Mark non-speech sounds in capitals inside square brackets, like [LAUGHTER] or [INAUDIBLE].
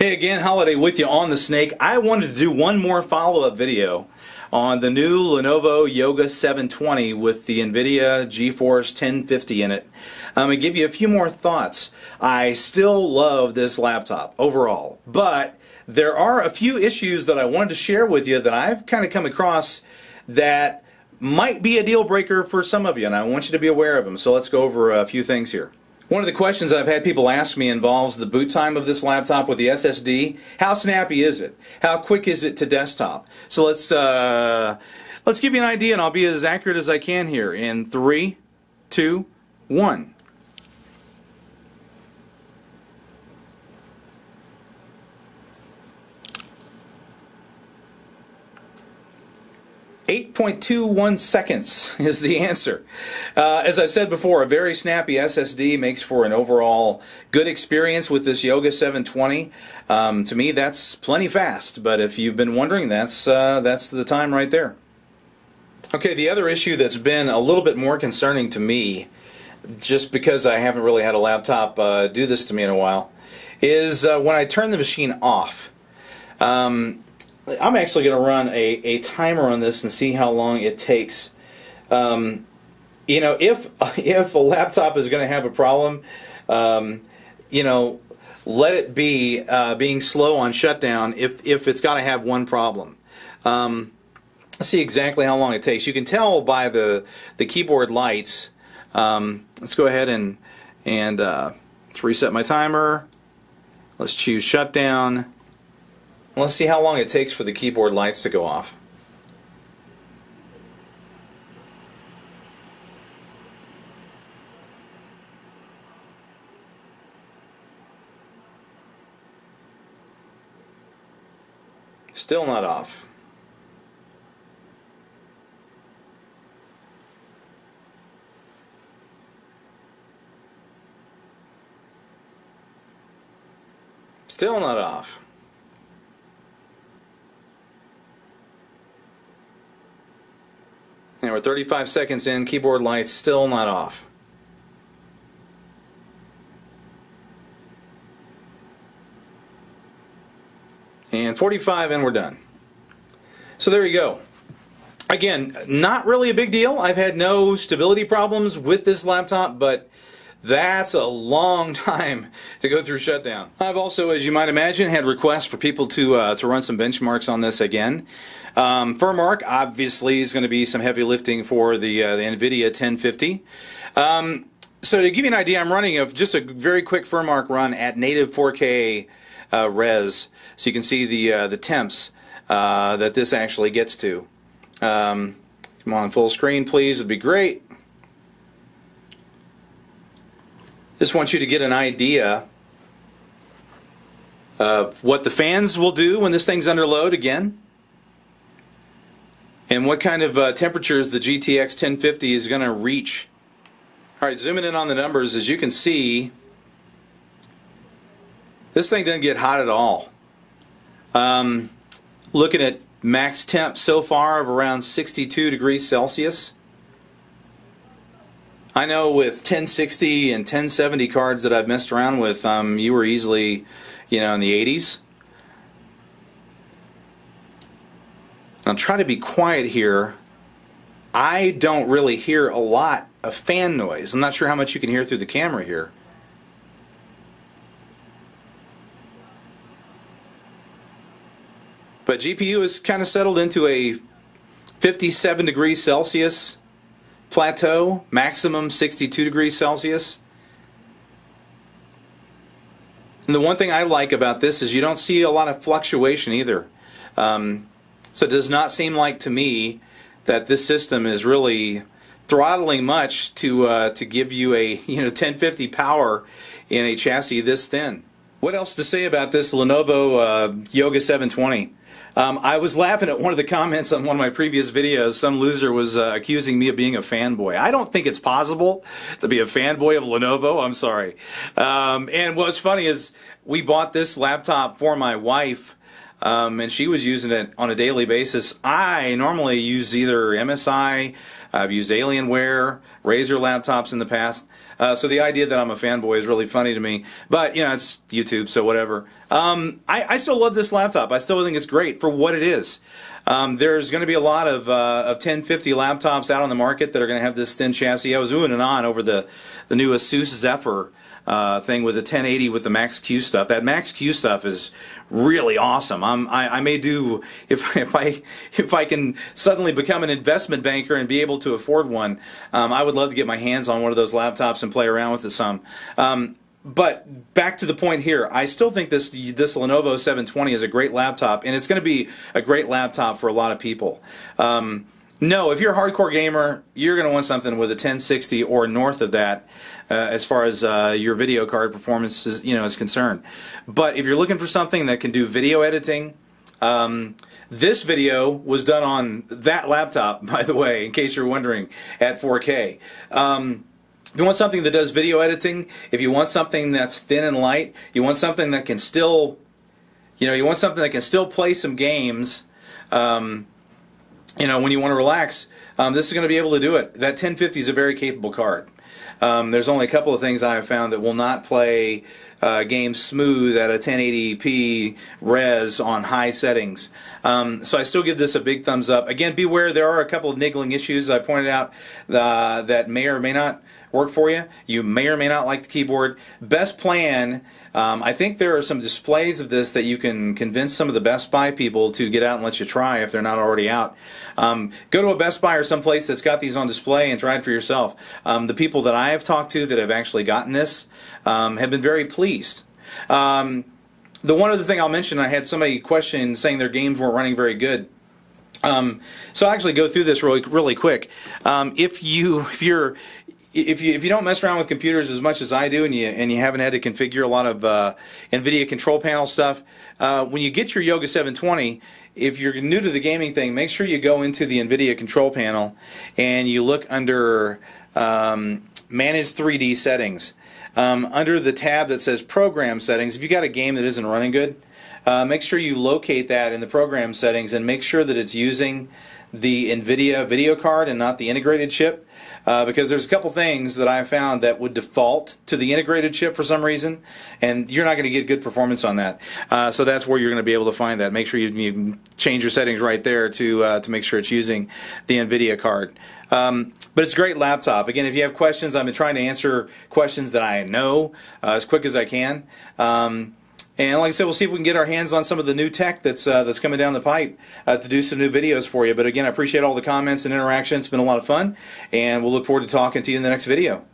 Hey again, Holiday with you on the Snake. I wanted to do one more follow-up video on the new Lenovo Yoga 720 with the NVIDIA GeForce 1050 in it. Um, I'm going to give you a few more thoughts. I still love this laptop overall, but there are a few issues that I wanted to share with you that I've kind of come across that might be a deal breaker for some of you, and I want you to be aware of them. So let's go over a few things here. One of the questions I've had people ask me involves the boot time of this laptop with the SSD. How snappy is it? How quick is it to desktop? So let's uh, let's give you an idea, and I'll be as accurate as I can here. In three, two, one. 8.21 seconds [LAUGHS] is the answer. Uh, as I've said before, a very snappy SSD makes for an overall good experience with this Yoga 720. Um, to me, that's plenty fast, but if you've been wondering, that's, uh, that's the time right there. Okay, the other issue that's been a little bit more concerning to me, just because I haven't really had a laptop uh, do this to me in a while, is uh, when I turn the machine off. Um, I'm actually going to run a, a timer on this and see how long it takes. Um, you know, if [LAUGHS] if a laptop is going to have a problem, um, you know, let it be uh, being slow on shutdown if if it's got to have one problem. Um, see exactly how long it takes. You can tell by the the keyboard lights. Um, let's go ahead and and uh, let's reset my timer. Let's choose shutdown. Let's see how long it takes for the keyboard lights to go off. Still not off. Still not off. And 35 seconds in, keyboard lights still not off. And 45 and we're done. So there you go. Again, not really a big deal. I've had no stability problems with this laptop, but that's a long [LAUGHS] time to go through shutdown. I've also, as you might imagine, had requests for people to uh, to run some benchmarks on this again. Um, FurMark obviously is going to be some heavy lifting for the uh, the NVIDIA 1050. Um, so to give you an idea, I'm running a, just a very quick FurMark run at native 4K uh, res, so you can see the uh, the temps uh, that this actually gets to. Um, come on, full screen, please. It'd be great. Just want you to get an idea of what the fans will do when this thing's under load again. And what kind of uh, temperatures the GTX 1050 is going to reach. Alright, zooming in on the numbers, as you can see, this thing doesn't get hot at all. Um, looking at max temp so far of around 62 degrees Celsius. I know with 1060 and 1070 cards that I've messed around with, um, you were easily, you know, in the 80s. I'll try to be quiet here. I don't really hear a lot of fan noise. I'm not sure how much you can hear through the camera here. But GPU is kind of settled into a 57 degrees Celsius plateau, maximum 62 degrees Celsius. And the one thing I like about this is you don't see a lot of fluctuation either. Um, so it does not seem like to me that this system is really throttling much to uh, to give you a [LAUGHS] you know 1050 power in a chassis this thin. What else to say about this Lenovo uh, Yoga 720? Um, I was laughing at one of the comments on one of my previous videos. Some loser was uh, accusing me of being a fanboy. I don't think it's possible to be a fanboy of Lenovo. I'm sorry. Um, and what's funny is we bought this laptop for my wife um, and she was using it on a daily basis. I normally use either MSI, I've used Alienware, Razer laptops in the past. Uh, so the idea that I'm a fanboy is really funny to me. But, you know, it's YouTube, so whatever. Um, I, I, still love this laptop. I still think it's great for what it is. Um, there's going to be a lot of, uh, of 1050 laptops out on the market that are going to have this thin chassis. I was oohing and on over the, the new Asus Zephyr uh, thing with the 1080 with the Max Q stuff. That Max Q stuff is really awesome. I'm, I, I may do [LAUGHS] if if I if I can suddenly become an investment banker and be able to afford one. Um, I would love to get my hands on one of those laptops and play around with it some. Um, but back to the point here, I still think this this Lenovo 720 is a great laptop, and it's going to be a great laptop for a lot of people. Um, no, if you're a hardcore gamer, you're going to want something with a 1060 or north of that, uh, as far as uh, your video card performance is, you know, is concerned. But if you're looking for something that can do video editing, um, this video was done on that laptop, [LAUGHS] by the way, in case you're wondering, at 4K. Um, if you want something that does video editing, if you want something that's thin and light, you want something that can still, you know, you want something that can still play some games. Um, you know, when you want to relax, um, this is going to be able to do it. That 1050 is a very capable card. Um, there's only a couple of things I have found that will not play uh, games smooth at a 1080p res on high settings. Um, so I still give this a big thumbs up. Again, beware, there are a couple of niggling issues I pointed out uh, that may or may not work for you. You may or may not like the keyboard. Best plan, um, I think there are some displays of this that you can convince some of the Best Buy people to get out and let you try if they're not already out. Um, go to a Best Buy or someplace that's got these on display and try it for yourself. Um, the people that I have talked to that have actually gotten this um, have been very pleased. Um, the one other thing I'll mention, I had somebody question saying their games weren't running very good. Um, so I'll actually go through this really really quick. Um, if you [LAUGHS] if you're if you if you don't mess around with computers as much as I do, and you and you haven't had to configure a lot of uh, NVIDIA control panel stuff, uh, when you get your Yoga 720, if you're new to the gaming thing, make sure you go into the NVIDIA control panel and you look under um, Manage 3D Settings. Um, under the tab that says Program Settings, if you got a game that isn't running good, uh, make sure you locate that in the program settings and make sure that it's using the NVIDIA video card and not the integrated chip uh, because there's a couple things that I found that would default to the integrated chip for some reason, and you're not going to get good performance on that. Uh, so that's where you're going to be able to find that. Make sure you, you change your settings right there to uh, to make sure it's using the NVIDIA card. Um, but it's a great laptop. Again, if you have questions, I've been trying to answer questions that I know uh, as quick as I can. Um, and like I said, we'll see if we can get our hands on some of the new tech that's uh, that's coming down the pipe uh, to do some new videos for you. But again, I appreciate all the comments and interaction. It's been a lot of fun, and we'll look forward to talking to you in the next video.